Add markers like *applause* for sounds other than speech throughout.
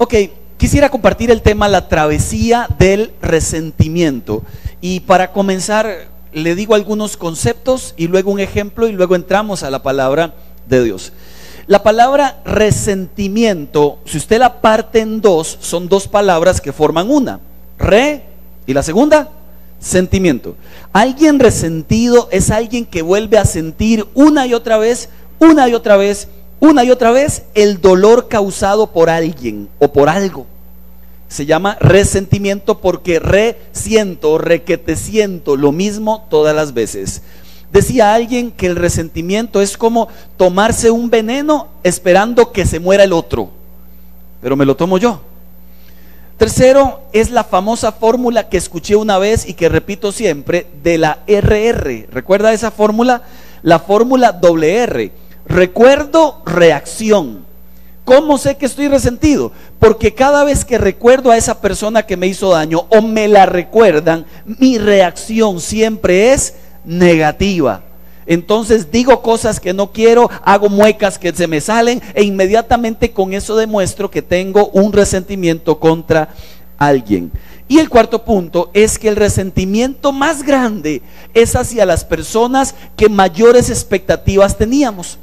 Ok, quisiera compartir el tema la travesía del resentimiento. Y para comenzar, le digo algunos conceptos y luego un ejemplo y luego entramos a la palabra de Dios. La palabra resentimiento, si usted la parte en dos, son dos palabras que forman una. Re y la segunda, sentimiento. Alguien resentido es alguien que vuelve a sentir una y otra vez, una y otra vez, una y otra vez el dolor causado por alguien o por algo. Se llama resentimiento porque resiento, re que te siento lo mismo todas las veces. Decía alguien que el resentimiento es como tomarse un veneno esperando que se muera el otro, pero me lo tomo yo. Tercero es la famosa fórmula que escuché una vez y que repito siempre de la RR. ¿Recuerda esa fórmula? La fórmula WR Recuerdo, reacción. ¿Cómo sé que estoy resentido? Porque cada vez que recuerdo a esa persona que me hizo daño o me la recuerdan, mi reacción siempre es negativa. Entonces digo cosas que no quiero, hago muecas que se me salen e inmediatamente con eso demuestro que tengo un resentimiento contra alguien. Y el cuarto punto es que el resentimiento más grande es hacia las personas que mayores expectativas teníamos.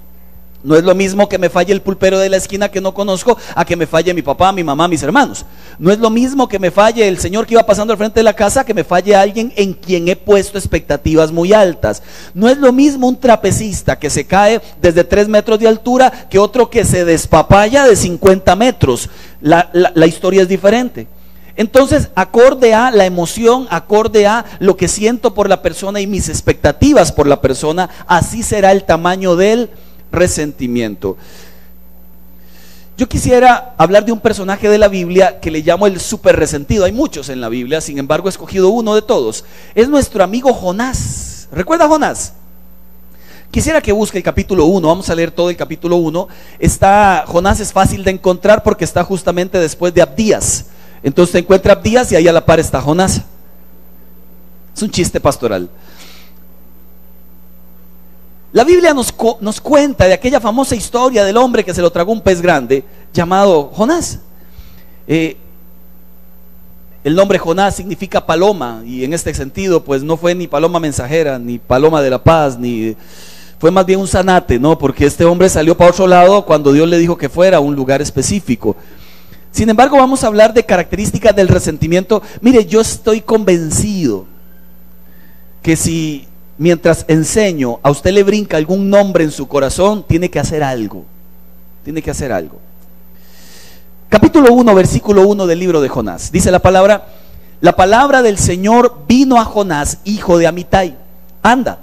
No es lo mismo que me falle el pulpero de la esquina que no conozco a que me falle mi papá, mi mamá, mis hermanos. No es lo mismo que me falle el señor que iba pasando al frente de la casa que me falle alguien en quien he puesto expectativas muy altas. No es lo mismo un trapecista que se cae desde 3 metros de altura que otro que se despapaya de 50 metros. La, la historia es diferente. Entonces, acorde a la emoción, acorde a lo que siento por la persona y mis expectativas por la persona, así será el tamaño del resentimiento. Yo quisiera hablar de un personaje de la Biblia que le llamo el super resentido. Hay muchos en la Biblia, sin embargo he escogido uno de todos. Es nuestro amigo Jonás. ¿Recuerda Jonás? Quisiera que busque el capítulo 1, vamos a leer todo el capítulo 1. Está, Jonás es fácil de encontrar porque está justamente después de Abdías. Entonces se encuentra Abdías y ahí a la par está Jonás. Es un chiste pastoral. La Biblia nos, nos, cuenta de aquella famosa historia del hombre que se lo tragó un pez grande llamado Jonás. Eh, el nombre Jonás significa paloma y en este sentido pues no fue ni paloma mensajera, ni paloma de la paz, ni fue más bien un sanate, ¿no? Porque este hombre salió para otro lado cuando Dios le dijo que fuera a un lugar específico. Sin embargo, vamos a hablar de características del resentimiento. Mire, yo estoy convencido que si mientras enseño, a usted le brinca algún nombre en su corazón, tiene que hacer algo. Tiene que hacer algo. Capítulo 1, versículo 1 del libro de Jonás. Dice la palabra, la palabra del Señor vino a Jonás, hijo de Amitai. Anda,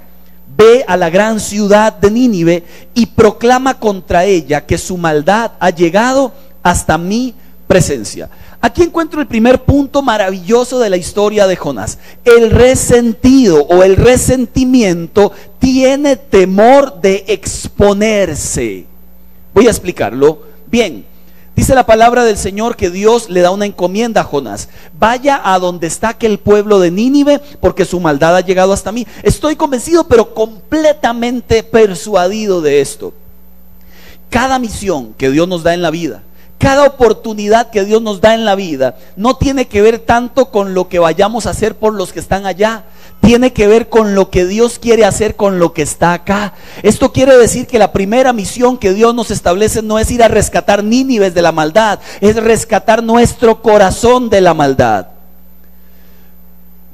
ve a la gran ciudad de Nínive y proclama contra ella que su maldad ha llegado hasta mi presencia. Aquí encuentro el primer punto maravilloso de la historia de Jonás. El resentido o el resentimiento tiene temor de exponerse. Voy a explicarlo bien. Dice la palabra del Señor que Dios le da una encomienda a Jonás. Vaya a donde está aquel pueblo de Nínive porque su maldad ha llegado hasta mí. Estoy convencido pero completamente persuadido de esto. Cada misión que Dios nos da en la vida, cada oportunidad que Dios nos da en la vida no tiene que ver tanto con lo que vayamos a hacer por los que están allá, tiene que ver con lo que Dios quiere hacer con lo que está acá. Esto quiere decir que la primera misión que Dios nos establece no es ir a rescatar Nínives de la maldad, es rescatar nuestro corazón de la maldad.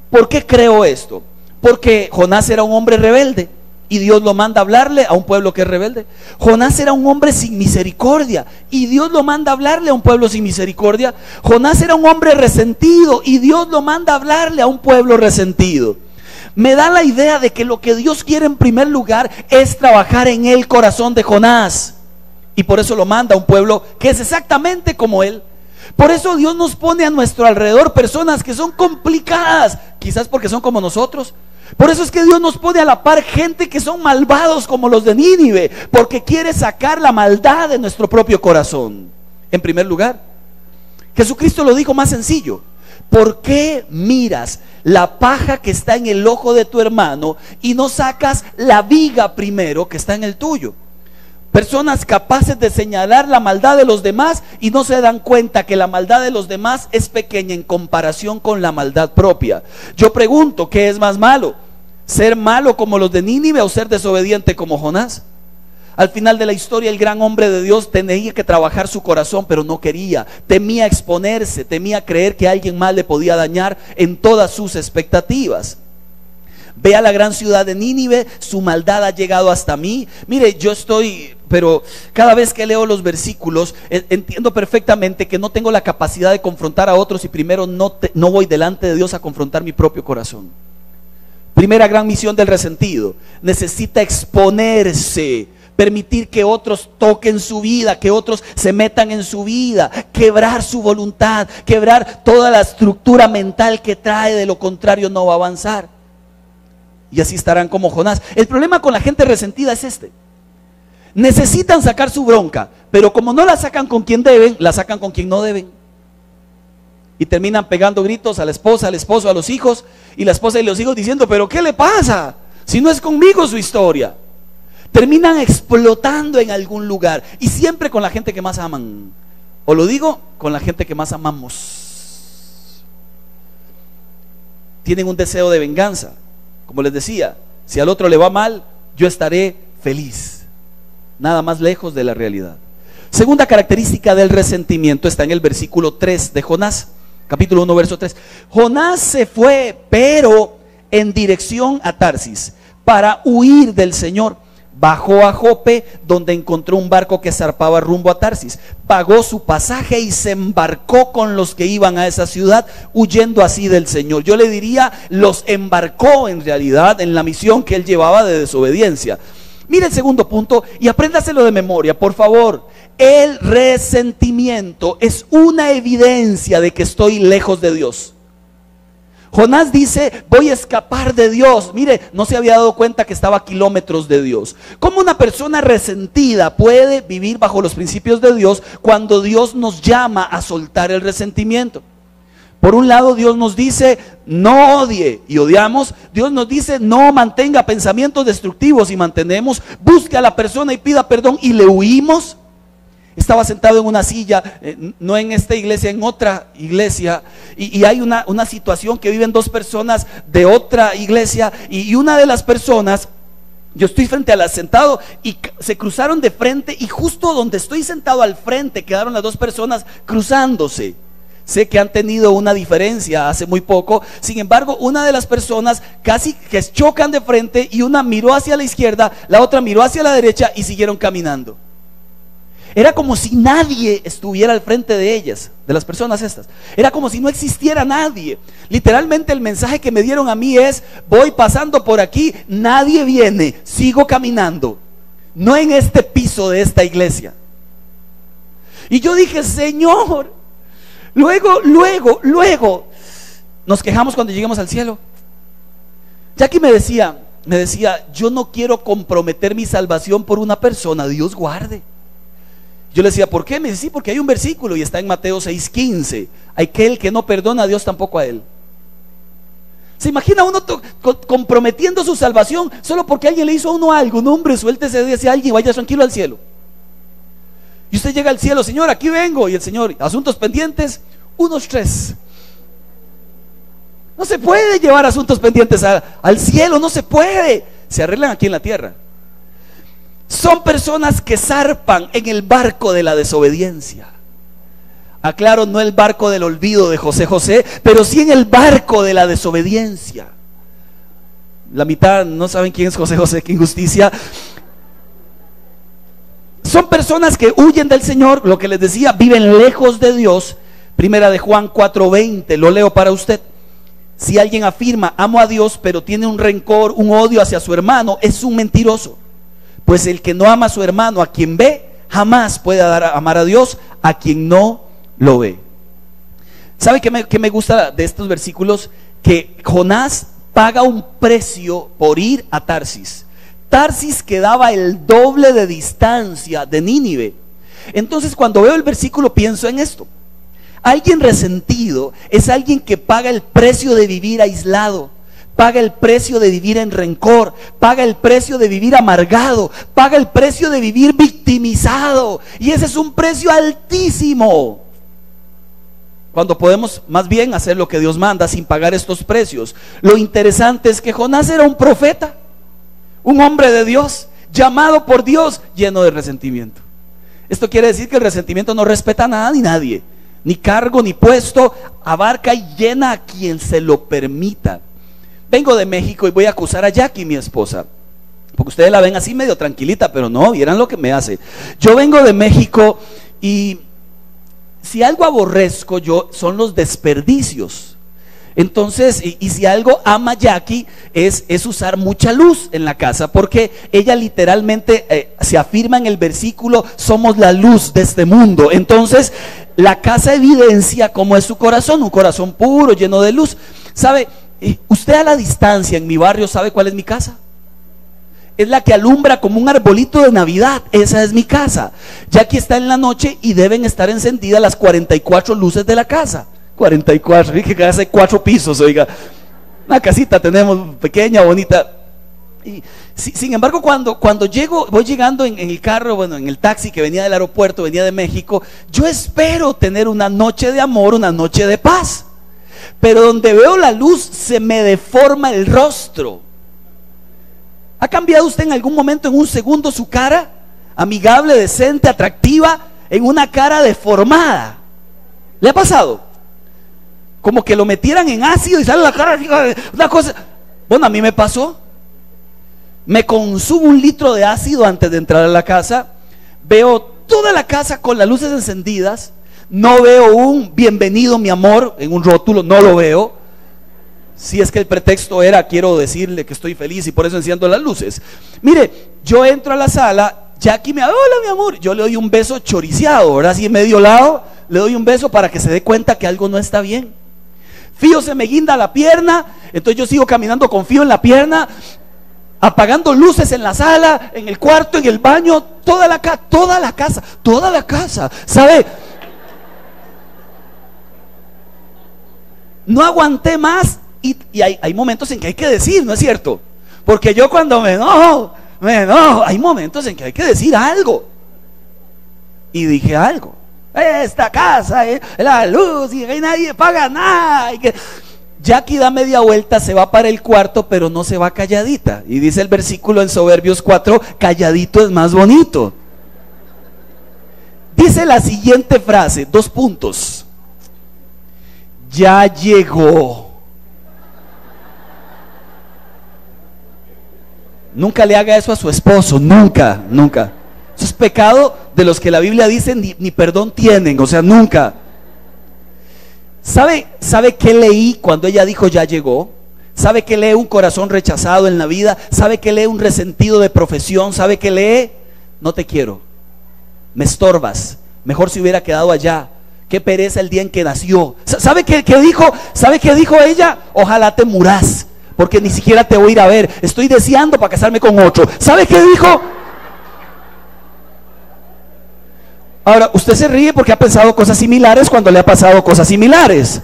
¿Por qué creo esto? Porque Jonás era un hombre rebelde y Dios lo manda a hablarle a un pueblo que es rebelde. Jonás era un hombre sin misericordia y Dios lo manda a hablarle a un pueblo sin misericordia. Jonás era un hombre resentido y Dios lo manda a hablarle a un pueblo resentido. Me da la idea de que lo que Dios quiere en primer lugar es trabajar en el corazón de Jonás. Y por eso lo manda a un pueblo que es exactamente como él. Por eso Dios nos pone a nuestro alrededor personas que son complicadas, quizás porque son como nosotros, por eso es que Dios nos pone a la par gente que son malvados como los de Nínive, porque quiere sacar la maldad de nuestro propio corazón. En primer lugar, Jesucristo lo dijo más sencillo. ¿Por qué miras la paja que está en el ojo de tu hermano y no sacas la viga primero que está en el tuyo? Personas capaces de señalar la maldad de los demás y no se dan cuenta que la maldad de los demás es pequeña en comparación con la maldad propia. Yo pregunto, ¿qué es más malo? ¿Ser malo como los de Nínive o ser desobediente como Jonás? Al final de la historia el gran hombre de Dios tenía que trabajar su corazón, pero no quería. Temía exponerse, temía creer que alguien más le podía dañar en todas sus expectativas. Ve a la gran ciudad de Nínive, su maldad ha llegado hasta mí. Mire, yo estoy, pero cada vez que leo los versículos, entiendo perfectamente que no tengo la capacidad de confrontar a otros y primero no, no voy delante de Dios a confrontar mi propio corazón. Primera gran misión del resentido, necesita exponerse permitir que otros toquen su vida, que otros se metan en su vida, quebrar su voluntad, quebrar toda la estructura mental que trae, de lo contrario no va a avanzar y así estarán como Jonás. El problema con la gente resentida es este. Necesitan sacar su bronca, pero como no la sacan con quien deben, la sacan con quien no deben. Y terminan pegando gritos a la esposa, al esposo, a los hijos, y la esposa y los hijos diciendo, pero ¿qué le pasa? Si no es conmigo su historia. Terminan explotando en algún lugar, y siempre con la gente que más aman. O lo digo, con la gente que más amamos. Tienen un deseo de venganza como les decía, si al otro le va mal, yo estaré feliz. Nada más lejos de la realidad. Segunda característica del resentimiento está en el versículo 3 de Jonás, capítulo 1, verso 3. Jonás se fue, pero en dirección a Tarsis, para huir del Señor Bajó a Jope, donde encontró un barco que zarpaba rumbo a Tarsis. Pagó su pasaje y se embarcó con los que iban a esa ciudad, huyendo así del Señor. Yo le diría, los embarcó en realidad en la misión que él llevaba de desobediencia. Mire el segundo punto y apréndaselo de memoria, por favor. El resentimiento es una evidencia de que estoy lejos de Dios. Jonás dice, voy a escapar de Dios. Mire, no se había dado cuenta que estaba a kilómetros de Dios. ¿Cómo una persona resentida puede vivir bajo los principios de Dios cuando Dios nos llama a soltar el resentimiento? Por un lado, Dios nos dice, no odie y odiamos. Dios nos dice, no mantenga pensamientos destructivos y mantenemos. Busque a la persona y pida perdón y le huimos estaba sentado en una silla, eh, no en esta iglesia, en otra iglesia, y, hay una, situación que viven dos personas de otra iglesia, y, una de las personas yo estoy frente a la sentado y se cruzaron de frente y justo donde estoy sentado al frente quedaron las dos personas cruzándose. Sé que han tenido una diferencia hace muy poco. Sin embargo, una de las personas casi que chocan de frente y una miró hacia la izquierda, la otra miró hacia la derecha y siguieron caminando. Era como si nadie estuviera al frente de ellas, de las personas estas. Era como si no existiera nadie. Literalmente el mensaje que me dieron a mí es, voy pasando por aquí, nadie viene, sigo caminando. No en este piso de esta iglesia. Y yo dije, Señor, luego, luego, luego, nos quejamos cuando lleguemos al cielo. Jackie me decía, me decía, yo no quiero comprometer mi salvación por una persona, Dios guarde. Yo le decía, ¿por qué? Me dice, sí, porque hay un versículo y está en Mateo 6:15. Aquel que no perdona a Dios tampoco a él. ¿Se imagina uno comprometiendo su salvación solo porque alguien le hizo a uno algo? Un hombre, suéltese de ese alguien y vaya tranquilo al cielo. Y usted llega al cielo, Señor, aquí vengo. Y el Señor, asuntos pendientes, unos tres. No se puede llevar asuntos pendientes al cielo, no se puede. Se arreglan aquí en la tierra. Son personas que zarpan en el barco de la desobediencia. Aclaro, no el barco del olvido de José José, pero sí en el barco de la desobediencia. La mitad no saben quién es José José, qué injusticia. Son personas que huyen del Señor, lo que les decía, viven lejos de Dios. Primera de Juan 4:20, lo leo para usted. Si alguien afirma, amo a Dios, pero tiene un rencor, un odio hacia su hermano, es un mentiroso. Pues el que no ama a su hermano, a quien ve, jamás puede dar, amar a Dios a quien no lo ve. ¿Sabe qué me, qué me gusta de estos versículos? Que Jonás paga un precio por ir a Tarsis. Tarsis quedaba el doble de distancia de Nínive. Entonces cuando veo el versículo pienso en esto. Alguien resentido es alguien que paga el precio de vivir aislado paga el precio de vivir en rencor, paga el precio de vivir amargado, paga el precio de vivir victimizado. Y ese es un precio altísimo. Cuando podemos más bien hacer lo que Dios manda sin pagar estos precios. Lo interesante es que Jonás era un profeta, un hombre de Dios, llamado por Dios, lleno de resentimiento. Esto quiere decir que el resentimiento no respeta a nada ni nadie ni cargo, ni puesto, abarca y llena a quien se lo permita. Vengo de México y voy a acusar a Jackie, mi esposa. Porque ustedes la ven así medio tranquilita, pero no, vieran lo que me hace. Yo vengo de México y si algo aborrezco yo son los desperdicios. Entonces, y, si algo ama Jackie es, es, usar mucha luz en la casa, porque ella literalmente eh, se afirma en el versículo, somos la luz de este mundo. Entonces, la casa evidencia cómo es su corazón, un corazón puro, lleno de luz. ¿Sabe? Usted a la distancia en mi barrio sabe cuál es mi casa. Es la que alumbra como un arbolito de Navidad. Esa es mi casa. Ya que está en la noche y deben estar encendidas las 44 luces de la casa. 44, que casa de cuatro pisos, oiga. Una casita tenemos pequeña, bonita. Y, sin embargo, cuando, cuando llego, voy llegando en, el carro, bueno, en el taxi que venía del aeropuerto, venía de México, yo espero tener una noche de amor, una noche de paz. Pero donde veo la luz se me deforma el rostro. ¿Ha cambiado usted en algún momento, en un segundo, su cara? Amigable, decente, atractiva, en una cara deformada. ¿Le ha pasado? Como que lo metieran en ácido y sale la cara, una cosa. Bueno, a mí me pasó me consumo un litro de ácido antes de entrar a la casa, veo toda la casa con las luces encendidas, no veo un bienvenido mi amor en un rótulo, no lo veo. Si es que el pretexto era quiero decirle que estoy feliz y por eso enciendo las luces. Mire, yo entro a la sala, Jackie me habla, mi amor, yo le doy un beso choriciado, ahora Así medio lado, le doy un beso para que se dé cuenta que algo no está bien. Fío se me guinda la pierna, entonces yo sigo caminando con Fío en la pierna, apagando luces en la sala, en el cuarto, en el baño, toda la toda la casa, toda la casa. ¿Sabe? No aguanté más y, hay, momentos en que hay que decir, ¿no es cierto? Porque yo cuando me enojo, me enojo, hay momentos en que hay que decir algo. Y dije algo. Esta casa, eh, la luz, y nadie paga nada. Y que, Jackie da media vuelta, se va para el cuarto, pero no se va calladita. Y dice el versículo en Soberbios 4, calladito es más bonito. Dice la siguiente frase, dos puntos. Ya llegó. Nunca le haga eso a su esposo, nunca, nunca. Eso es pecado de los que la Biblia dice ni, perdón tienen, o sea, nunca. ¿Sabe, ¿Sabe qué leí cuando ella dijo ya llegó? ¿Sabe que lee un corazón rechazado en la vida? ¿Sabe que lee un resentido de profesión? ¿Sabe que lee? No te quiero. Me estorbas. Mejor si hubiera quedado allá. Qué pereza el día en que nació. ¿Sabe qué, dijo? ¿Sabe qué dijo ella? Ojalá te muras. Porque ni siquiera te voy a ir a ver. Estoy deseando para casarme con otro. ¿Sabe qué dijo? Ahora, usted se ríe porque ha pensado cosas similares cuando le ha pasado cosas similares.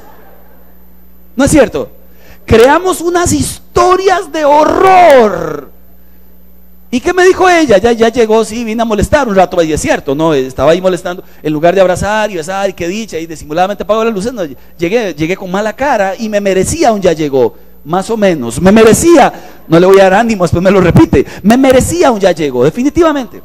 ¿No es cierto? Creamos unas historias de horror. ¿Y qué me dijo ella? Ya, ya llegó, sí, vine a molestar un rato ahí, es cierto, ¿no? Estaba ahí molestando, en lugar de abrazar y besar, y qué dicha, y disimuladamente apagó las luces, no, llegué, llegué con mala cara y me merecía un ya llegó, más o menos, me merecía, no le voy a dar ánimo, después me lo repite, me merecía un ya llegó, definitivamente.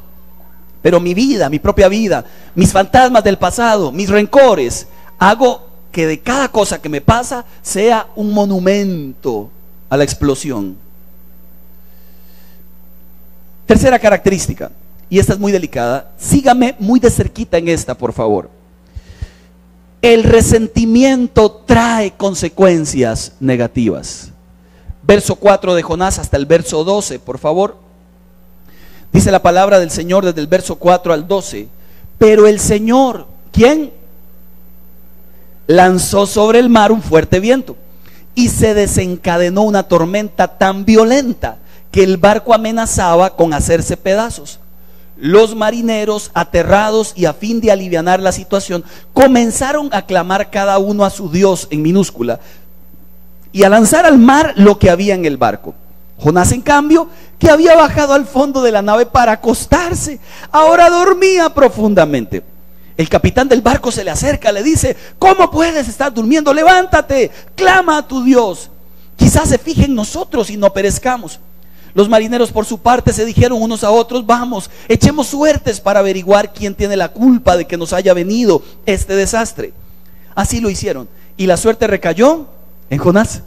Pero mi vida, mi propia vida, mis fantasmas del pasado, mis rencores, hago que de cada cosa que me pasa sea un monumento a la explosión. Tercera característica, y esta es muy delicada, sígame muy de cerquita en esta, por favor. El resentimiento trae consecuencias negativas. Verso 4 de Jonás hasta el verso 12, por favor. Dice la palabra del Señor desde el verso 4 al 12. Pero el Señor, ¿quién? Lanzó sobre el mar un fuerte viento y se desencadenó una tormenta tan violenta que el barco amenazaba con hacerse pedazos. Los marineros, aterrados y a fin de aliviar la situación, comenzaron a clamar cada uno a su Dios en minúscula. y a lanzar al mar lo que había en el barco. Jonás, en cambio, que había bajado al fondo de la nave para acostarse, ahora dormía profundamente. El capitán del barco se le acerca, le dice, ¿cómo puedes estar durmiendo? Levántate, clama a tu Dios. Quizás se fije en nosotros y no perezcamos. Los marineros por su parte se dijeron unos a otros, vamos, echemos suertes para averiguar quién tiene la culpa de que nos haya venido este desastre. Así lo hicieron. Y la suerte recayó en Jonás.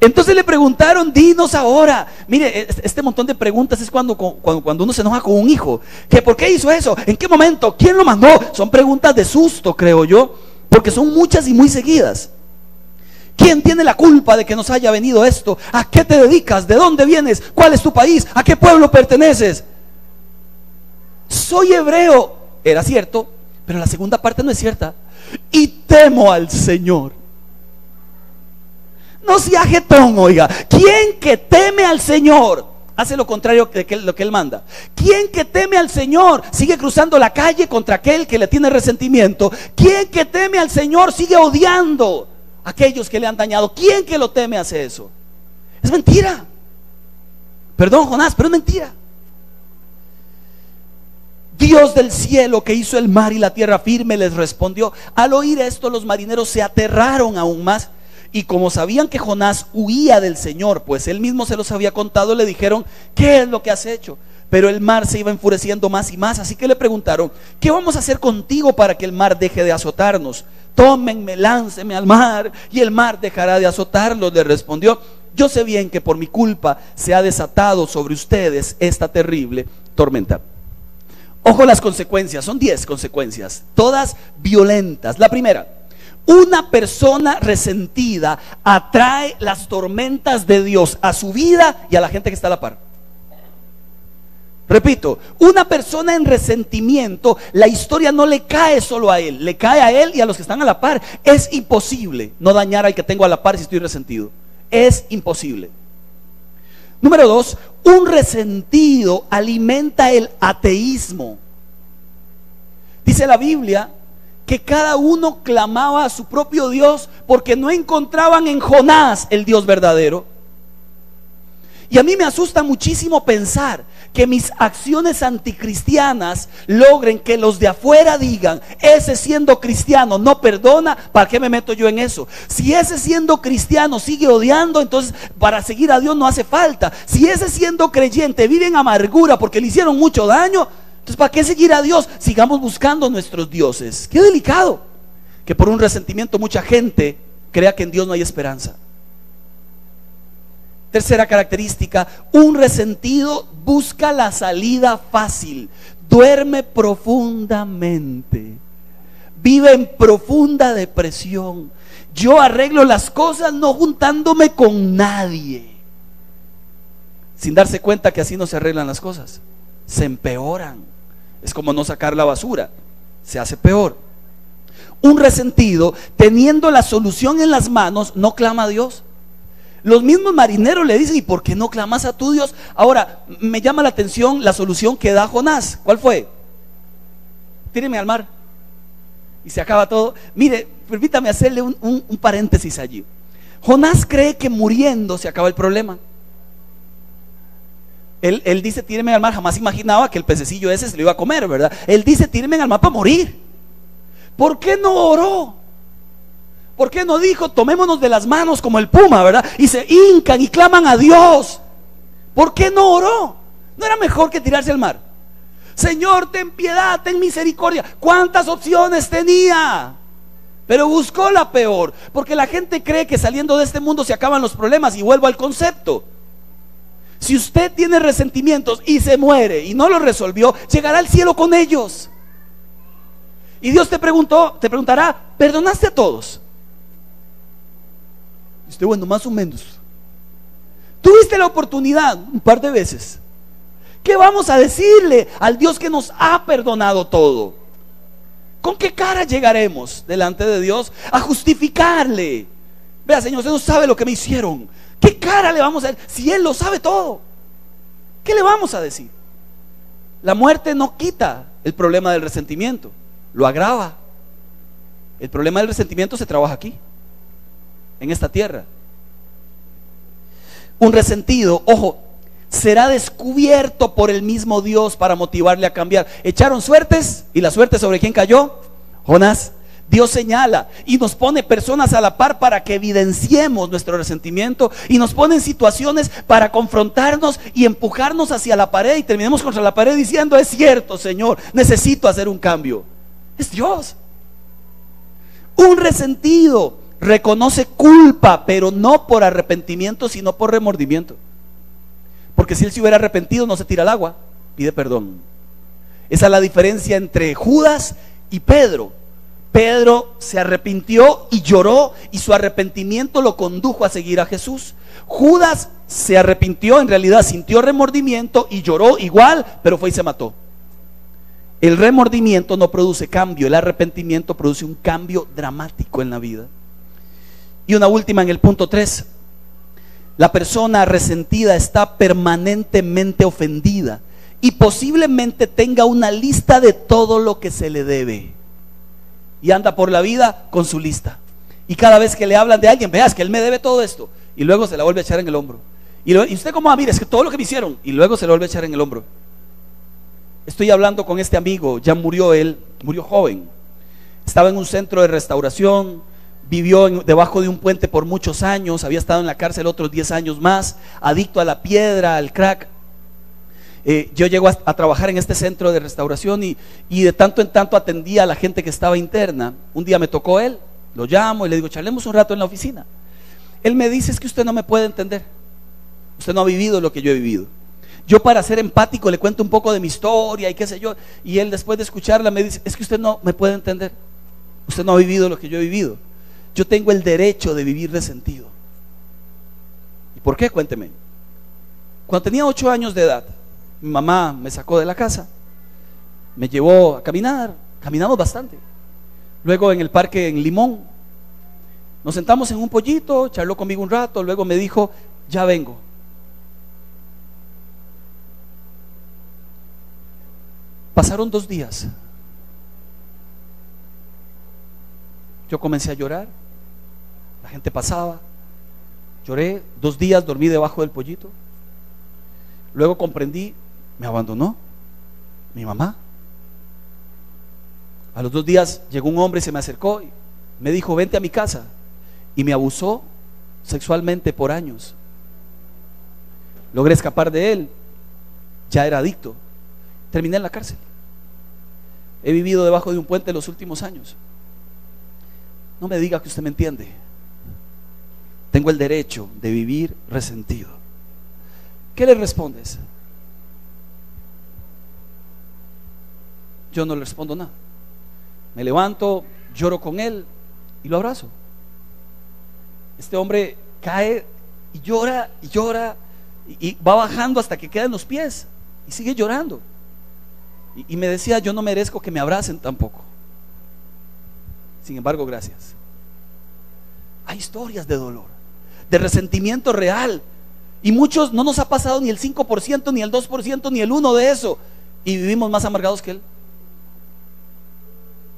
Entonces le preguntaron, dinos ahora. Mire, este montón de preguntas es cuando, cuando, uno se enoja con un hijo. ¿Que ¿Por qué hizo eso? ¿En qué momento? ¿Quién lo mandó? Son preguntas de susto, creo yo, porque son muchas y muy seguidas. ¿Quién tiene la culpa de que nos haya venido esto? ¿A qué te dedicas? ¿De dónde vienes? ¿Cuál es tu país? ¿A qué pueblo perteneces? Soy hebreo. Era cierto, pero la segunda parte no es cierta. Y temo al Señor no sea jetón, oiga. ¿Quién que teme al Señor hace lo contrario de lo que Él manda? ¿Quién que teme al Señor sigue cruzando la calle contra aquel que le tiene resentimiento? ¿Quién que teme al Señor sigue odiando aquellos que le han dañado? ¿Quién que lo teme hace eso? Es mentira. Perdón, Jonás, pero es mentira. Dios del cielo que hizo el mar y la tierra firme les respondió. Al oír esto los marineros se aterraron aún más y como sabían que Jonás huía del Señor, pues él mismo se los había contado, le dijeron, ¿qué es lo que has hecho? Pero el mar se iba enfureciendo más y más, así que le preguntaron, ¿qué vamos a hacer contigo para que el mar deje de azotarnos? Tómenme, lánceme al mar y el mar dejará de azotarlos, le respondió. Yo sé bien que por mi culpa se ha desatado sobre ustedes esta terrible tormenta. Ojo las consecuencias, son 10 consecuencias, todas violentas. La primera, una persona resentida atrae las tormentas de Dios a su vida y a la gente que está a la par. Repito, una persona en resentimiento, la historia no le cae solo a él, le cae a él y a los que están a la par. Es imposible no dañar al que tengo a la par si estoy resentido. Es imposible. Número dos, un resentido alimenta el ateísmo. Dice la Biblia que cada uno clamaba a su propio Dios porque no encontraban en Jonás el Dios verdadero. Y a mí me asusta muchísimo pensar que mis acciones anticristianas logren que los de afuera digan, ese siendo cristiano no perdona, ¿para qué me meto yo en eso? Si ese siendo cristiano sigue odiando, entonces para seguir a Dios no hace falta. Si ese siendo creyente vive en amargura porque le hicieron mucho daño, entonces, ¿para qué seguir a Dios? Sigamos buscando nuestros dioses. Qué delicado que por un resentimiento mucha gente crea que en Dios no hay esperanza. Tercera característica, un resentido busca la salida fácil, duerme profundamente, vive en profunda depresión. Yo arreglo las cosas no juntándome con nadie, sin darse cuenta que así no se arreglan las cosas, se empeoran. Es como no sacar la basura. Se hace peor. Un resentido, teniendo la solución en las manos, no clama a Dios. Los mismos marineros le dicen, ¿y por qué no clamas a tu Dios? Ahora, me llama la atención la solución que da Jonás. ¿Cuál fue? Tíreme al mar. Y se acaba todo. Mire, permítame hacerle un, paréntesis allí. Jonás cree que muriendo se acaba el problema. Él, dice, tíreme al mar. Jamás imaginaba que el pececillo ese se lo iba a comer, ¿verdad? Él dice, tíreme al mar para morir. ¿Por qué no oró? ¿Por qué no dijo, tomémonos de las manos como el puma, ¿verdad? Y se hincan y claman a Dios. ¿Por qué no oró? ¿No era mejor que tirarse al mar? Señor, ten piedad, ten misericordia. ¿Cuántas opciones tenía? Pero buscó la peor, porque la gente cree que saliendo de este mundo se acaban los problemas y vuelvo al concepto. Si usted tiene resentimientos y se muere y no lo resolvió, llegará al cielo con ellos. Y Dios te preguntó, te preguntará, ¿perdonaste a todos? Usted, bueno, más o menos. Tuviste la oportunidad un par de veces. ¿Qué vamos a decirle al Dios que nos ha perdonado todo? ¿Con qué cara llegaremos delante de Dios a justificarle? Vea, Señor, usted no sabe lo que me hicieron. ¿Qué cara le vamos a decir si Él lo sabe todo? ¿Qué le vamos a decir? La muerte no quita el problema del resentimiento, lo agrava. El problema del resentimiento se trabaja aquí, en esta tierra. Un resentido, ojo, será descubierto por el mismo Dios para motivarle a cambiar. Echaron suertes y la suerte sobre quién cayó? Jonás. Dios señala y nos pone personas a la par para que evidenciemos nuestro resentimiento y nos pone en situaciones para confrontarnos y empujarnos hacia la pared y terminemos contra la pared diciendo, es cierto, Señor, necesito hacer un cambio. Es Dios. Un resentido reconoce culpa, pero no por arrepentimiento, sino por remordimiento. Porque si él se hubiera arrepentido, no se tira al agua, pide perdón. Esa es la diferencia entre Judas y Pedro. Pedro se arrepintió y lloró y su arrepentimiento lo condujo a seguir a Jesús. Judas se arrepintió, en realidad sintió remordimiento y lloró igual, pero fue y se mató. El remordimiento no produce cambio, el arrepentimiento produce un cambio dramático en la vida. Y una última en el punto 3. La persona resentida está permanentemente ofendida y posiblemente tenga una lista de todo lo que se le debe. Y anda por la vida con su lista. Y cada vez que le hablan de alguien, veas que él me debe todo esto. Y luego se la vuelve a echar en el hombro. Y, usted como, ah, mira, es que todo lo que me hicieron. Y luego se la vuelve a echar en el hombro. Estoy hablando con este amigo, ya murió él, murió joven. Estaba en un centro de restauración, vivió debajo de un puente por muchos años, había estado en la cárcel otros 10 años más, adicto a la piedra, al crack. Eh, yo llego a, trabajar en este centro de restauración y, y, de tanto en tanto atendía a la gente que estaba interna. Un día me tocó él, lo llamo y le digo, charlemos un rato en la oficina. Él me dice, es que usted no me puede entender. Usted no ha vivido lo que yo he vivido. Yo para ser empático le cuento un poco de mi historia y qué sé yo. Y él después de escucharla me dice, es que usted no me puede entender. Usted no ha vivido lo que yo he vivido. Yo tengo el derecho de vivir resentido. ¿Y por qué? Cuénteme. Cuando tenía ocho años de edad, mi mamá me sacó de la casa, me llevó a caminar, caminamos bastante. Luego en el parque en Limón, nos sentamos en un pollito, charló conmigo un rato, luego me dijo, ya vengo. Pasaron dos días. Yo comencé a llorar la gente pasaba. Lloré dos días, dormí debajo del pollito. Luego comprendí, me abandonó mi mamá. A los dos días llegó un hombre se me acercó y me dijo, vente a mi casa. Y me abusó sexualmente por años. Logré escapar de él. Ya era adicto. Terminé en la cárcel. He vivido debajo de un puente los últimos años. No me diga que usted me entiende tengo el derecho de vivir resentido. ¿Qué le respondes? Yo no le respondo nada. Me levanto, lloro con él y lo abrazo. Este hombre cae y llora y llora y, va bajando hasta que queda en los pies y sigue llorando. y me decía, yo no merezco que me abracen tampoco. Sin embargo, gracias. Hay historias de dolor de resentimiento real. Y muchos no nos ha pasado ni el 5%, ni el 2%, ni el 1% de eso. Y vivimos más amargados que Él.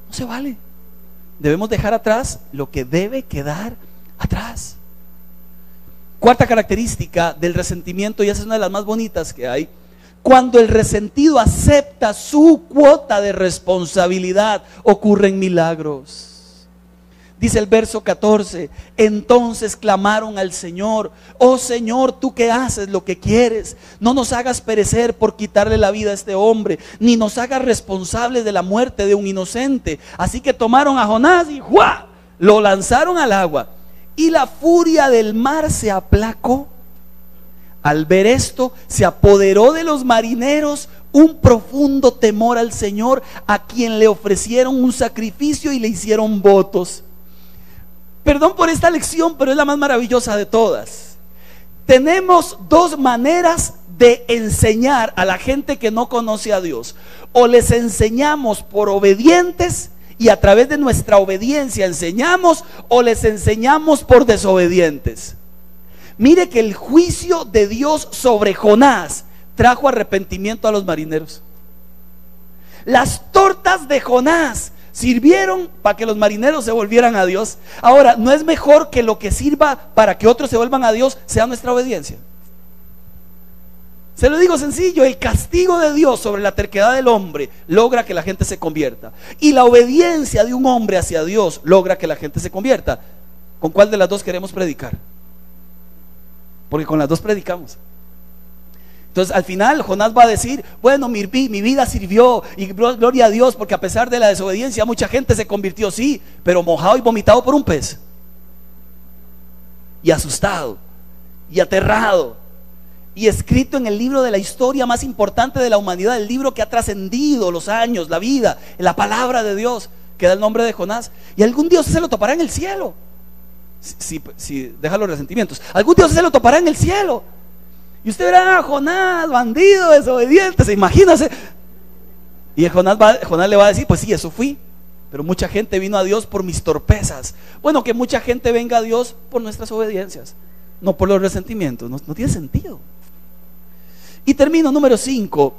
No se vale. Debemos dejar atrás lo que debe quedar atrás. Cuarta característica del resentimiento, y esa es una de las más bonitas que hay, cuando el resentido acepta su cuota de responsabilidad, ocurren milagros. Dice el verso 14, entonces clamaron al Señor, oh Señor, tú que haces lo que quieres, no nos hagas perecer por quitarle la vida a este hombre, ni nos hagas responsables de la muerte de un inocente. Así que tomaron a Jonás y ¡juá! lo lanzaron al agua. Y la furia del mar se aplacó. Al ver esto, se apoderó de los marineros un profundo temor al Señor, a quien le ofrecieron un sacrificio y le hicieron votos. Perdón por esta lección, pero es la más maravillosa de todas. Tenemos dos maneras de enseñar a la gente que no conoce a Dios. O les enseñamos por obedientes y a través de nuestra obediencia enseñamos o les enseñamos por desobedientes. Mire que el juicio de Dios sobre Jonás trajo arrepentimiento a los marineros. Las tortas de Jonás sirvieron para que los marineros se volvieran a Dios. Ahora, ¿no es mejor que lo que sirva para que otros se vuelvan a Dios sea nuestra obediencia? Se lo digo sencillo, el castigo de Dios sobre la terquedad del hombre logra que la gente se convierta. Y la obediencia de un hombre hacia Dios logra que la gente se convierta. ¿Con cuál de las dos queremos predicar? Porque con las dos predicamos. Entonces al final Jonás va a decir, bueno, mi, vida sirvió y gloria a Dios porque a pesar de la desobediencia mucha gente se convirtió, sí, pero mojado y vomitado por un pez. Y asustado y aterrado y escrito en el libro de la historia más importante de la humanidad, el libro que ha trascendido los años, la vida, la palabra de Dios, que da el nombre de Jonás. Y algún Dios se lo topará en el cielo. Si, si, deja los resentimientos. Algún Dios se lo topará en el cielo. Y usted verá, ah, Jonás, bandido, desobediente, se imagínase. Y Jonás, Jonás le va a decir, pues sí, eso fui. Pero mucha gente vino a Dios por mis torpezas. Bueno, que mucha gente venga a Dios por nuestras obediencias, no por los resentimientos. no tiene sentido. Y termino número 5.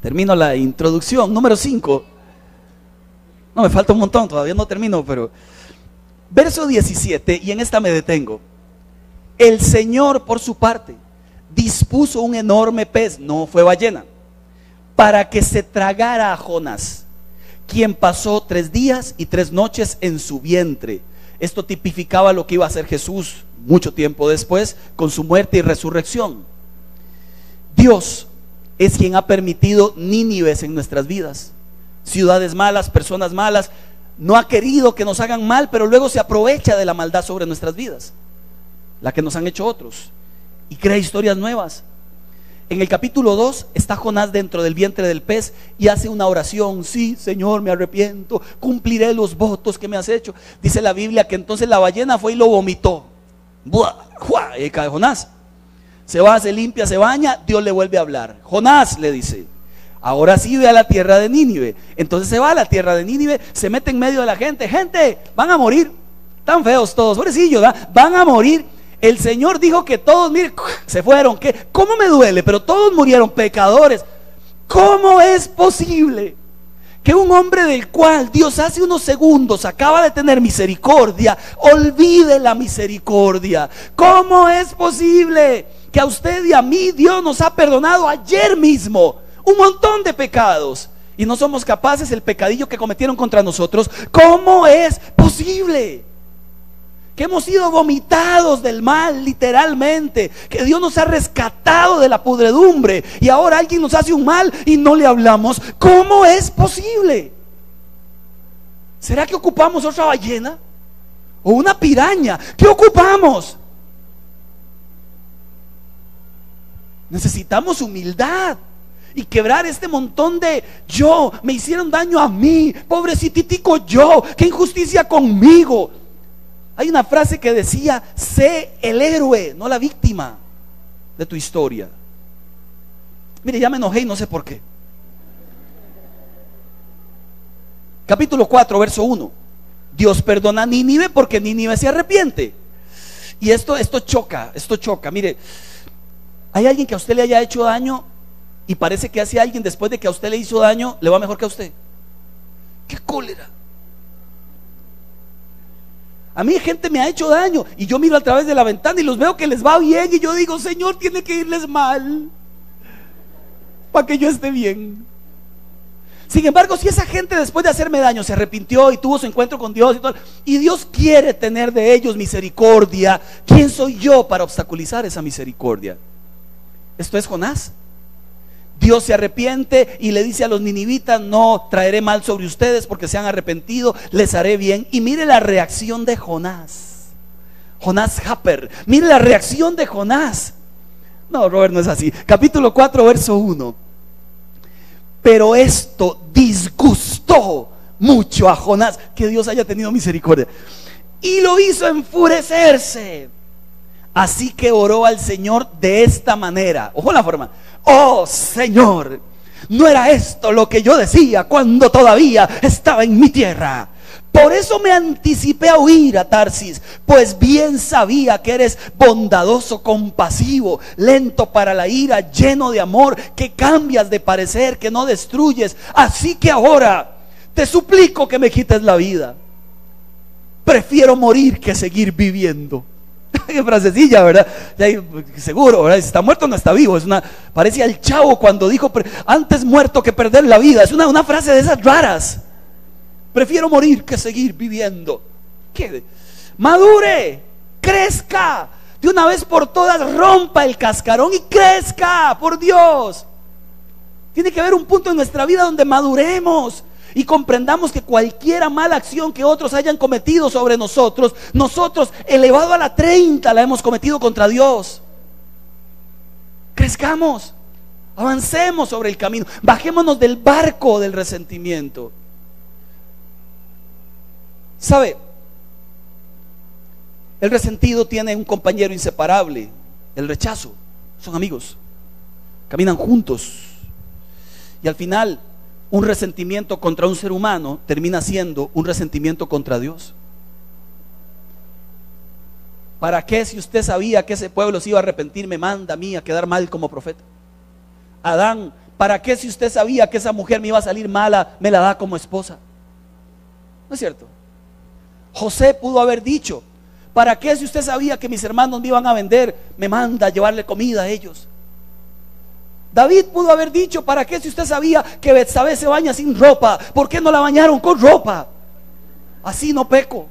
Termino la introducción. Número 5. No, me falta un montón, todavía no termino, pero... Verso 17, y en esta me detengo. El Señor, por su parte, dispuso un enorme pez, no fue ballena, para que se tragara a Jonás, quien pasó tres días y tres noches en su vientre. Esto tipificaba lo que iba a hacer Jesús mucho tiempo después, con su muerte y resurrección. Dios es quien ha permitido Nínives en nuestras vidas. Ciudades malas, personas malas. No ha querido que nos hagan mal, pero luego se aprovecha de la maldad sobre nuestras vidas. La que nos han hecho otros. Y crea historias nuevas. En el capítulo 2 está Jonás dentro del vientre del pez y hace una oración. Sí, Señor, me arrepiento. Cumpliré los votos que me has hecho. Dice la Biblia que entonces la ballena fue y lo vomitó. ¡Buah! Y cae Jonás. Se va, se limpia, se baña, Dios le vuelve a hablar. Jonás le dice, ahora sí ve a la tierra de Nínive. Entonces se va a la tierra de Nínive, se mete en medio de la gente. Gente, van a morir. Tan feos todos, pobrecillos, van a morir. El Señor dijo que todos, mire, se fueron. ¿Qué? ¿Cómo me duele? Pero todos murieron pecadores. ¿Cómo es posible que un hombre del cual Dios hace unos segundos acaba de tener misericordia, olvide la misericordia? ¿Cómo es posible? que a usted y a mí Dios nos ha perdonado ayer mismo un montón de pecados y no somos capaces el pecadillo que cometieron contra nosotros. ¿Cómo es posible? Que hemos sido vomitados del mal, literalmente. Que Dios nos ha rescatado de la pudredumbre. Y ahora alguien nos hace un mal y no le hablamos. ¿Cómo es posible? ¿Será que ocupamos otra ballena? ¿O una piraña? ¿Qué ocupamos? Necesitamos humildad y quebrar este montón de yo, me hicieron daño a mí, pobrecititico yo, qué injusticia conmigo. Hay una frase que decía, sé el héroe, no la víctima de tu historia. Mire, ya me enojé y no sé por qué. Capítulo 4, verso 1. Dios perdona a Nínive porque Nínive se arrepiente. Y esto, esto choca, esto choca. Mire, ¿Hay alguien que a usted le haya hecho daño y parece que hace alguien después de que a usted le hizo daño le va mejor que a usted? ¡Qué cólera! A mí gente me ha hecho daño y yo miro a través de la ventana y los veo que les va bien y yo digo, Señor, tiene que irles mal para que yo esté bien. Sin embargo, si esa gente después de hacerme daño se arrepintió y tuvo su encuentro con Dios y, Dios quiere tener de ellos misericordia, ¿quién soy yo para obstaculizar esa misericordia? Esto es Jonás. Dios se arrepiente y le dice a los ninivitas, no traeré mal sobre ustedes porque se han arrepentido, les haré bien. Y mire la reacción de Jonás. Jonás Happer. Mire la reacción de Jonás. No, Robert, no es así. Capítulo 4, verso 1. Pero esto disgustó mucho a Jonás, que Dios haya tenido misericordia. Y lo hizo enfurecerse. Así que oró al Señor de esta manera. Ojo la forma. Oh Señor, no era esto lo que yo decía cuando todavía estaba en mi tierra. Por eso me anticipé a huir a Tarsis, pues bien sabía que eres bondadoso, compasivo, lento para la ira, lleno de amor, que cambias de parecer, que no destruyes. Así que ahora te suplico que me quites la vida. Prefiero morir que seguir viviendo. *laughs* Qué frasecilla, ¿verdad? seguro, Si está muerto no está vivo. Es una, parece al chavo cuando dijo, antes muerto que perder la vida. Es una, frase de esas raras. Prefiero morir que seguir viviendo. Madure, crezca. De una vez por todas rompa el cascarón y crezca, por Dios. Tiene que haber un punto en nuestra vida donde maduremos y comprendamos que cualquiera mala acción que otros hayan cometido sobre nosotros, nosotros elevado a la 30 la hemos cometido contra Dios. Crezcamos, avancemos sobre el camino, bajémonos del barco del resentimiento. ¿Sabe? El resentido tiene un compañero inseparable, el rechazo. Son amigos, caminan juntos. Y al final, un resentimiento contra un ser humano termina siendo un resentimiento contra Dios. ¿Para qué si usted sabía que ese pueblo se iba a arrepentir me manda a mí a quedar mal como profeta? Adán, ¿para qué si usted sabía que esa mujer me iba a salir mala, me la da como esposa? ¿No es cierto? José pudo haber dicho, ¿para qué si usted sabía que mis hermanos me iban a vender, me manda a llevarle comida a ellos? David pudo haber dicho, ¿para qué si usted sabía que Betsabé se baña sin ropa? ¿Por qué no la bañaron con ropa? Así no peco.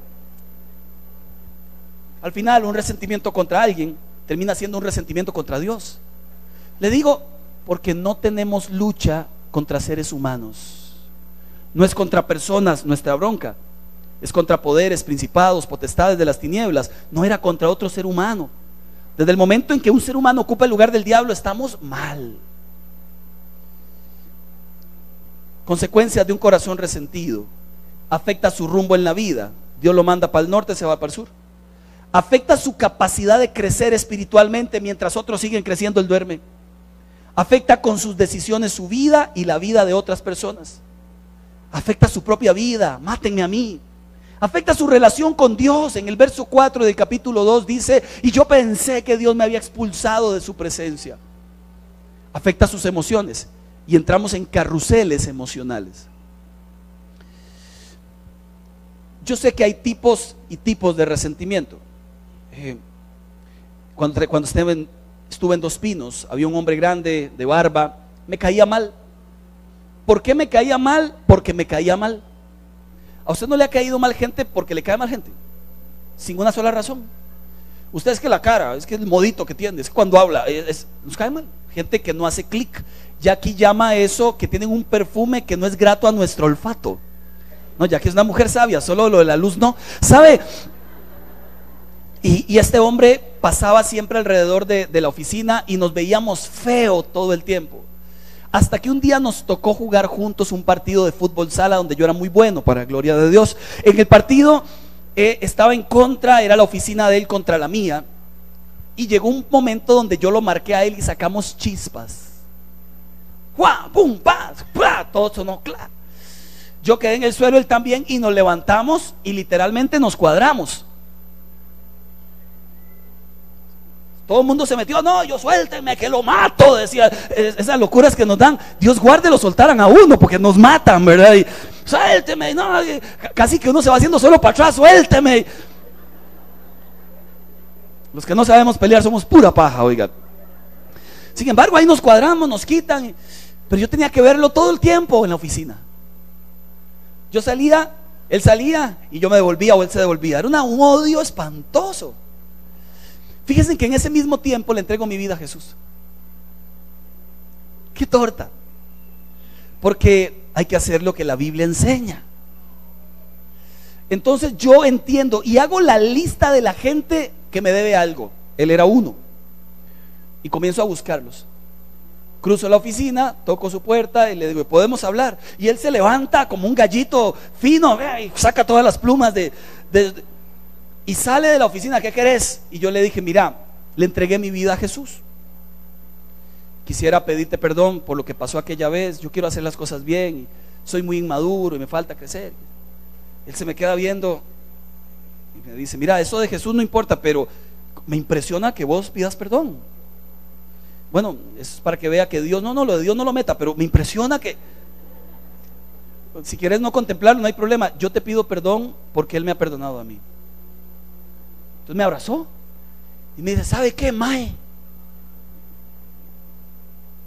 Al final, un resentimiento contra alguien termina siendo un resentimiento contra Dios. Le digo, porque no tenemos lucha contra seres humanos. No es contra personas nuestra bronca es contra poderes, principados, potestades de las tinieblas, no era contra otro ser humano. Desde el momento en que un ser humano ocupa el lugar del diablo, estamos mal. Consecuencia de un corazón resentido, afecta su rumbo en la vida. Dios lo manda para el norte, se va para el sur. Afecta su capacidad de crecer espiritualmente mientras otros siguen creciendo, él duerme. Afecta con sus decisiones su vida y la vida de otras personas. Afecta su propia vida. Mátenme a mí. Afecta su relación con Dios. En el verso 4 del capítulo 2 dice, y yo pensé que Dios me había expulsado de su presencia. Afecta sus emociones y entramos en carruseles emocionales. Yo sé que hay tipos y tipos de resentimiento. Eh, cuando, cuando estuve, estuve en Dos Pinos, había un hombre grande de barba, me caía mal. ¿Por qué me caía mal? Porque me caía mal. ¿A usted no le ha caído mal gente porque le cae mal gente? Sin una sola razón. Usted es que la cara, es que el modito que tiene, es cuando habla, es, cae mal. Gente que no hace clic. Aquí llama eso que tienen un perfume que no es grato a nuestro olfato. No, ya que es una mujer sabia, solo lo de la luz no. ¿Sabe? Y, este hombre pasaba siempre alrededor de la oficina y nos veíamos feo todo el tiempo. Hasta que un día nos tocó jugar juntos un partido de fútbol sala donde yo era muy bueno, para gloria de Dios. En el partido eh, estaba en contra, era la oficina de él contra la mía. Y llegó un momento donde yo lo marqué a él y sacamos chispas. ¡Guau! ¡Pum! ¡Pam! Todo sonó claro. Yo quedé en el suelo, él también, y nos levantamos y literalmente nos cuadramos. Todo el mundo se metió, no, yo suéltenme, que lo mato, decía, esas locuras que nos dan, Dios guarde lo soltaran a uno, porque nos matan, ¿verdad? Y, suélteme, no, casi que uno se va haciendo solo para atrás, suélteme. Los que no sabemos pelear somos pura paja, oigan. Sin embargo, ahí nos cuadramos, nos quitan, pero yo tenía que verlo todo el tiempo en la oficina. Yo salía, él salía y yo me devolvía o él se devolvía. Era un odio espantoso. Fíjense que en ese mismo tiempo le entrego mi vida a Jesús. Qué torta. Porque hay que hacer lo que la Biblia enseña. Entonces yo entiendo y hago la lista de la gente que me debe algo. Él era uno. Y comienzo a buscarlos. Cruzo la oficina, toco su puerta y le digo, ¿podemos hablar? Y él se levanta como un gallito fino y saca todas las plumas de, y sale de la oficina, ¿qué querés? Y yo le dije, mira, le entregué mi vida a Jesús. Quisiera pedirte perdón por lo que pasó aquella vez. Yo quiero hacer las cosas bien. soy muy inmaduro y me falta crecer. Él se me queda viendo y me dice, mira, eso de Jesús no importa, pero me impresiona que vos pidas perdón. Bueno, es para que vea que Dios, no, no, lo de Dios no lo meta, pero me impresiona que, si quieres no contemplarlo, no hay problema. Yo te pido perdón porque Él me ha perdonado a mí. Entonces me abrazó. Y me dice, ¿sabe qué, Mae?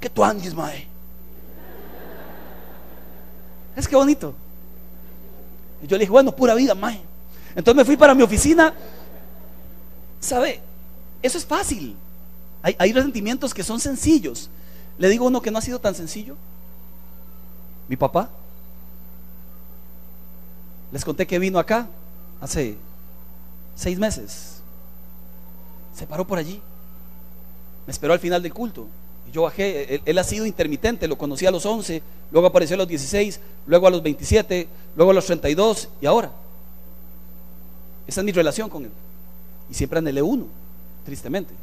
¿Qué tú andes, Mae? Es que bonito. Y yo le dije, bueno, pura vida, Mae. Entonces me fui para mi oficina. ¿Sabe? Eso es fácil. Hay, hay resentimientos que son sencillos. Le digo uno que no ha sido tan sencillo. Mi papá. Les conté que vino acá hace seis meses. Se paró por allí. Me esperó al final del culto. Yo bajé. Él, ha sido intermitente. Lo conocí a los 11, luego apareció a los 16, luego a los 27, luego a los 32 y ahora. Esa es mi relación con él. Y siempre anhelé uno, tristemente.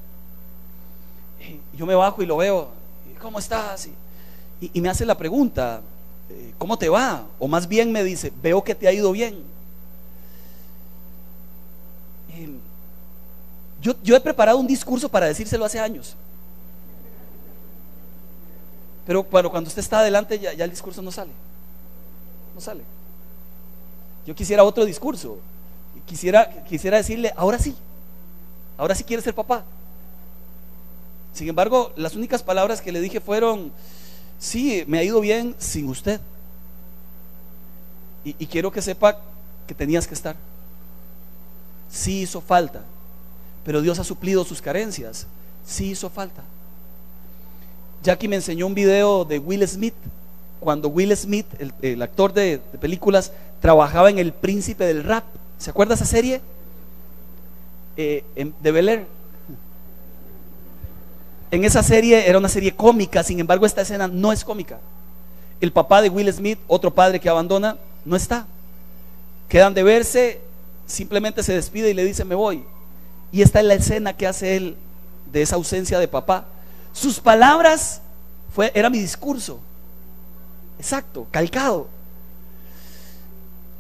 Y yo me bajo y lo veo. ¿Cómo estás? Y, me hace la pregunta, ¿cómo te va? O más bien me dice, veo que te ha ido bien. Yo, he preparado un discurso para decírselo hace años. Pero cuando usted está adelante ya, ya el discurso no sale. No sale. Yo quisiera otro discurso. Quisiera, quisiera decirle, ahora sí. Ahora sí quiere ser papá. Sin embargo, las únicas palabras que le dije fueron, sí, me ha ido bien sin usted. Y, y, quiero que sepa que tenías que estar. Sí hizo falta, pero Dios ha suplido sus carencias. Sí hizo falta. Jackie me enseñó un video de Will Smith, cuando Will Smith, el, actor de, de, películas, trabajaba en El Príncipe del Rap. ¿Se acuerda esa serie? Eh, en, de Bel Air. En esa serie era una serie cómica, sin embargo esta escena no es cómica. El papá de Will Smith, otro padre que abandona, no está. Quedan de verse, simplemente se despide y le dice me voy. Y esta es la escena que hace él de esa ausencia de papá. Sus palabras fue, era mi discurso. Exacto, calcado.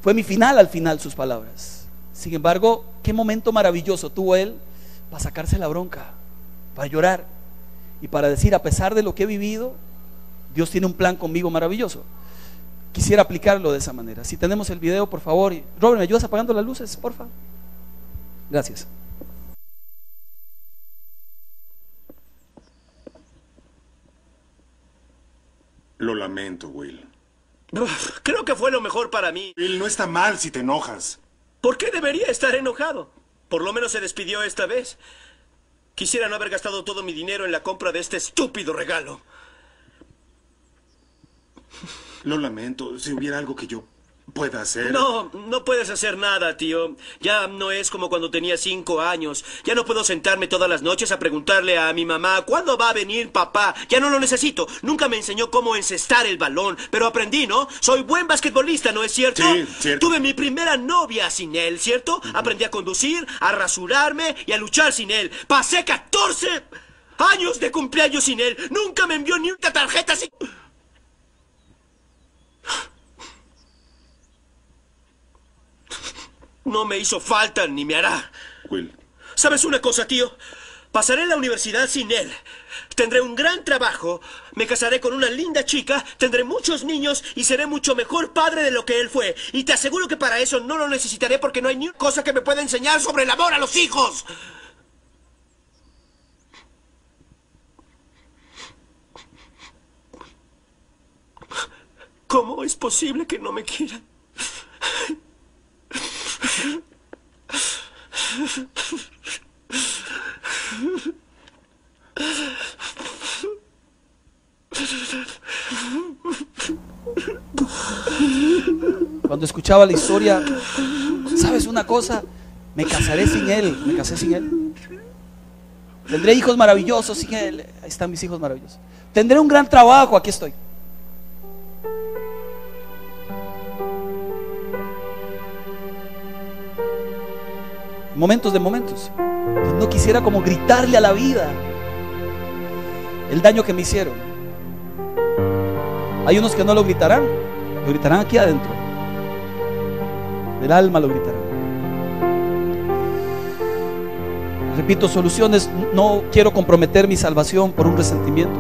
Fue mi final al final sus palabras. Sin embargo, qué momento maravilloso tuvo él para sacarse la bronca, para llorar y para decir, a pesar de lo que he vivido, Dios tiene un plan conmigo maravilloso. Quisiera aplicarlo de esa manera. Si tenemos el video, por favor. Robert, ¿me ayudas apagando las luces, por favor? Gracias. Lo lamento, Will. Uf, creo que fue lo mejor para mí. Will, no está mal si te enojas. ¿Por qué debería estar enojado? Por lo menos se despidió esta vez. Quisiera no haber gastado todo mi dinero en la compra de este estúpido regalo. Lo lamento. Si hubiera algo que yo pueda hacer. No, no puedes hacer nada, tío. Ya no es como cuando tenía cinco años. Ya no puedo sentarme todas las noches a preguntarle a mi mamá ¿cuándo va a venir papá? Ya no lo necesito. Nunca me enseñó cómo encestar el balón, pero aprendí, ¿no? Soy buen basquetbolista, ¿no es cierto? Sí, cierto. Tuve mi primera novia sin él, ¿cierto? Uh -huh. Aprendí a conducir, a rasurarme y a luchar sin él. Pasé 14 años de cumpleaños sin él. Nunca me envió ni una tarjeta sin... No me hizo falta ni me hará. Will. ¿Sabes una cosa, tío? Pasaré la universidad sin él. Tendré un gran trabajo, me casaré con una linda chica, tendré muchos niños y seré mucho mejor padre de lo que él fue. Y te aseguro que para eso no lo necesitaré porque no hay ni una cosa que me pueda enseñar sobre el amor a los hijos. ¿Cómo es posible que no me quieran? Cuando escuchaba la historia, ¿sabes una cosa? Me casaré sin él, me casé sin él. Tendré hijos maravillosos sin él. Ahí están mis hijos maravillosos. Tendré un gran trabajo, aquí estoy. Momentos de momentos. No quisiera como gritarle a la vida el daño que me hicieron. Hay unos que no lo gritarán, lo gritarán aquí adentro. Del alma lo gritarán. Repito, soluciones, no quiero comprometer mi salvación por un resentimiento.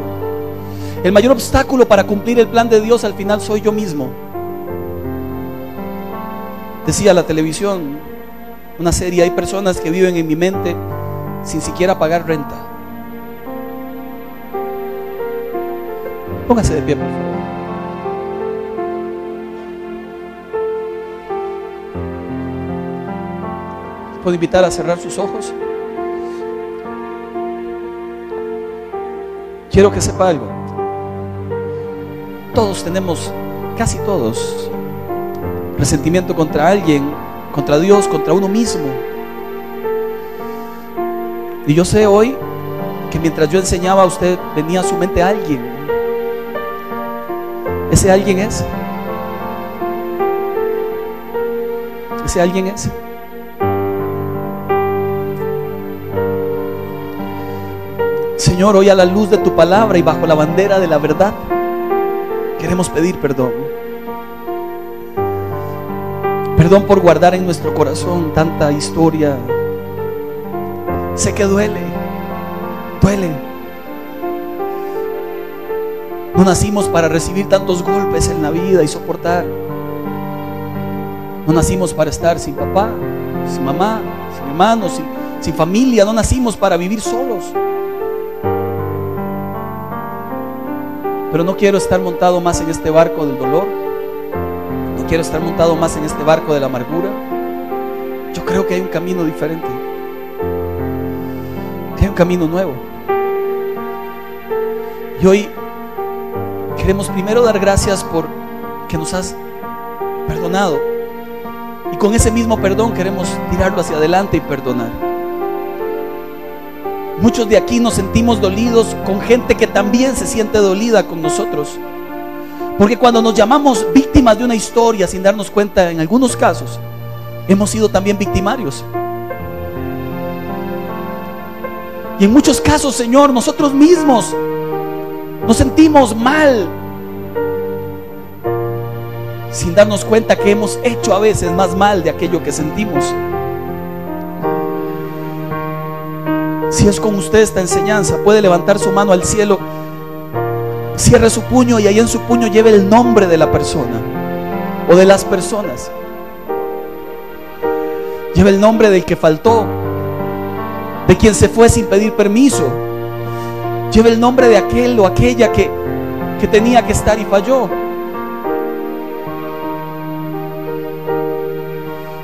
El mayor obstáculo para cumplir el plan de Dios al final soy yo mismo. Decía la televisión, una serie, hay personas que viven en mi mente sin siquiera pagar renta. Póngase de pie, por favor. ¿Puedo invitar a cerrar sus ojos? Quiero que sepa algo. Todos tenemos, casi todos, resentimiento contra alguien, contra Dios, contra uno mismo. Y yo sé hoy que mientras yo enseñaba a usted venía a su mente alguien. Ese alguien es. Ese alguien es. Señor, hoy a la luz de tu palabra y bajo la bandera de la verdad, queremos pedir perdón. Perdón por guardar en nuestro corazón tanta historia. Sé que duele, duele. No nacimos para recibir tantos golpes en la vida y soportar. No nacimos para estar sin papá, sin mamá, sin hermanos, sin, sin familia. No nacimos para vivir solos. Pero no quiero estar montado más en este barco del dolor. Quiero estar montado más en este barco de la amargura. Yo creo que hay un camino diferente. Que hay un camino nuevo. Y hoy queremos primero dar gracias por que nos has perdonado. Y con ese mismo perdón queremos tirarlo hacia adelante y perdonar. Muchos de aquí nos sentimos dolidos con gente que también se siente dolida con nosotros. Porque cuando nos llamamos víctimas de una historia sin darnos cuenta, en algunos casos, hemos sido también victimarios. Y en muchos casos, Señor, nosotros mismos nos sentimos mal sin darnos cuenta que hemos hecho a veces más mal de aquello que sentimos. Si es con usted esta enseñanza, puede levantar su mano al cielo, cierre su puño y ahí en su puño lleve el nombre de la persona o de las personas. Lleve el nombre del que faltó, de quien se fue sin pedir permiso. Lleve el nombre de aquel o aquella que, que tenía que estar y falló.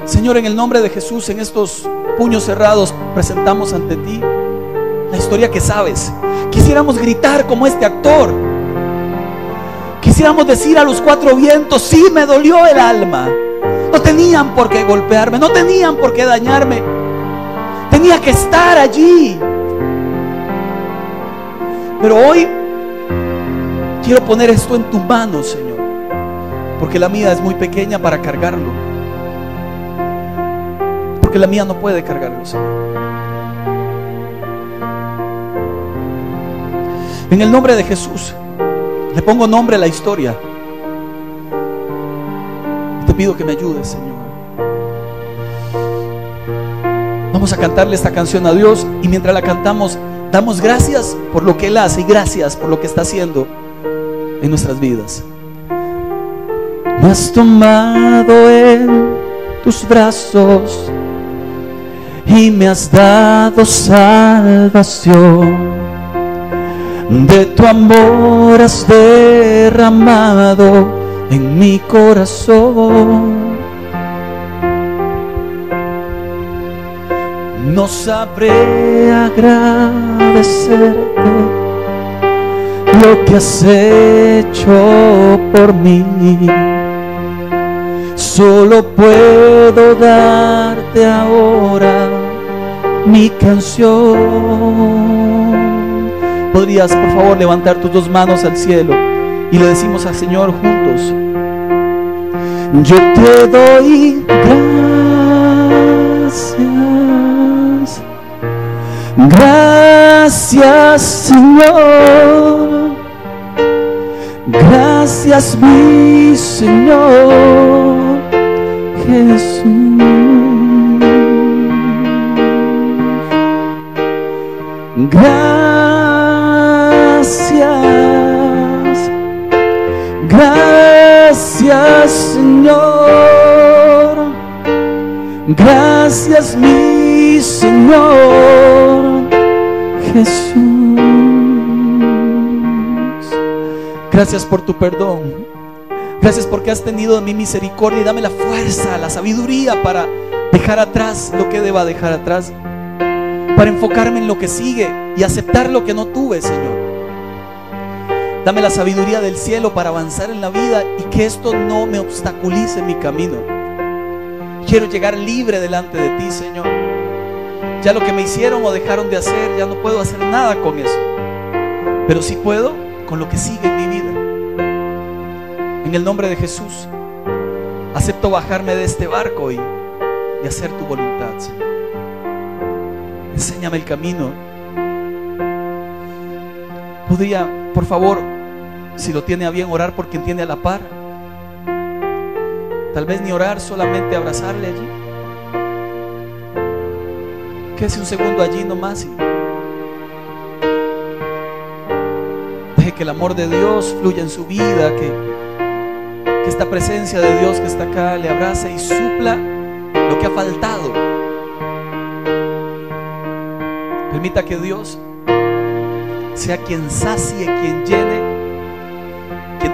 Señor, en el nombre de Jesús, en estos puños cerrados, presentamos ante ti la historia que sabes. Quisiéramos gritar como este actor. Quisiéramos decir a los cuatro vientos, sí me dolió el alma. No tenían por qué golpearme, no tenían por qué dañarme. Tenía que estar allí. Pero hoy quiero poner esto en tu mano, Señor. Porque la mía es muy pequeña para cargarlo. Porque la mía no puede cargarlo, Señor. En el nombre de Jesús, le pongo nombre a la historia. Te pido que me ayudes, Señor. Vamos a cantarle esta canción a Dios y mientras la cantamos, damos gracias por lo que Él hace y gracias por lo que está haciendo en nuestras vidas. Me has tomado en tus brazos y me has dado salvación. De tu amor has derramado en mi corazón. No sabré agradecerte lo que has hecho por mí. Solo puedo darte ahora mi canción. ¿Podrías, por favor, levantar tus dos manos al cielo y le decimos al Señor juntos? Yo te doy gracias. Gracias, Señor. Gracias, mi Señor Jesús. Gracias. Gracias, mi Señor Jesús. Gracias por tu perdón. Gracias porque has tenido de mí misericordia y dame la fuerza, la sabiduría para dejar atrás lo que deba dejar atrás, para enfocarme en lo que sigue y aceptar lo que no tuve, Señor. Dame la sabiduría del cielo para avanzar en la vida y que esto no me obstaculice mi camino. Quiero llegar libre delante de ti, Señor. Ya lo que me hicieron o dejaron de hacer, ya no puedo hacer nada con eso. Pero sí puedo con lo que sigue en mi vida. En el nombre de Jesús, acepto bajarme de este barco y, y hacer tu voluntad, Señor. Enséñame el camino. Podría, por favor, si lo tiene a bien, orar por quien tiene a la par. Tal vez ni orar, solamente abrazarle allí. Quédese un segundo allí nomás y deje que el amor de Dios fluya en su vida, que, que esta presencia de Dios que está acá le abrace y supla lo que ha faltado. Permita que Dios sea quien sacie, quien llene,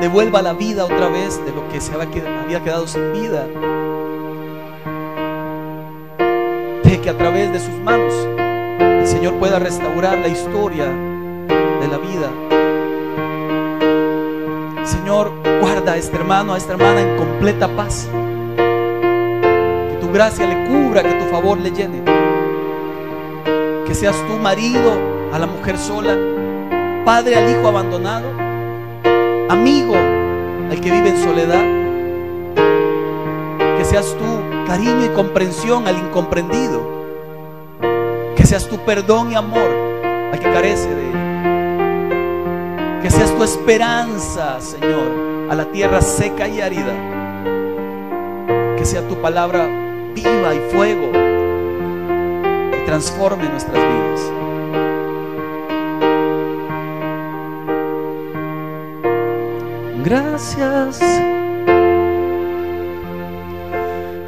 devuelva la vida otra vez de lo que se había quedado sin vida. que a través de sus manos el Señor pueda restaurar la historia de la vida. Señor, guarda a este hermano, a esta hermana en completa paz. Que tu gracia le cubra, que tu favor le llene. Que seas tu marido a la mujer sola, padre al hijo abandonado, amigo al que vive en soledad. Que seas tú cariño y comprensión al incomprendido. Que seas tu perdón y amor al que carece de él. Que seas tu esperanza, Señor, a la tierra seca y árida. Que sea tu palabra viva y fuego que transforme nuestras vidas. Gracias.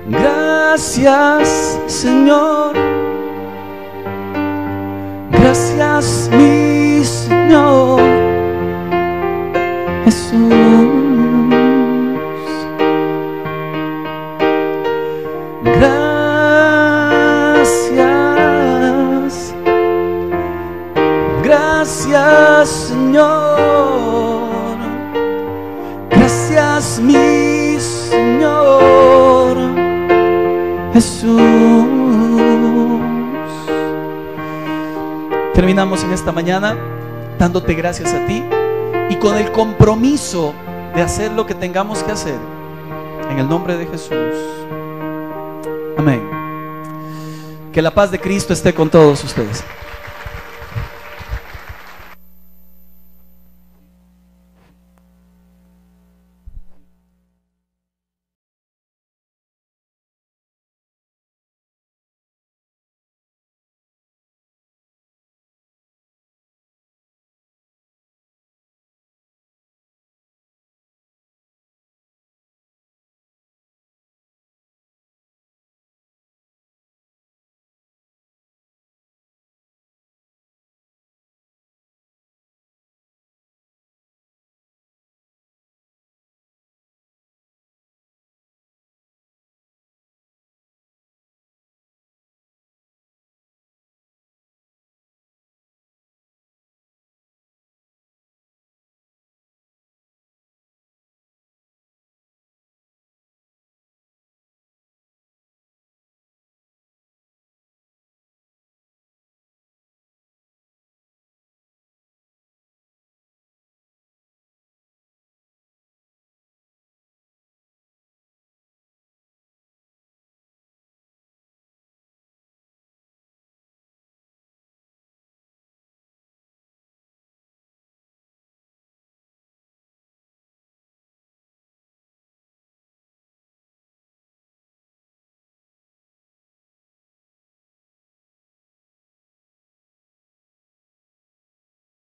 Gracias, Señor. Gracias, mi Señor. Jesús. Esta mañana dándote gracias a ti y con el compromiso de hacer lo que tengamos que hacer. En el nombre de Jesús. Amén. Que la paz de Cristo esté con todos ustedes.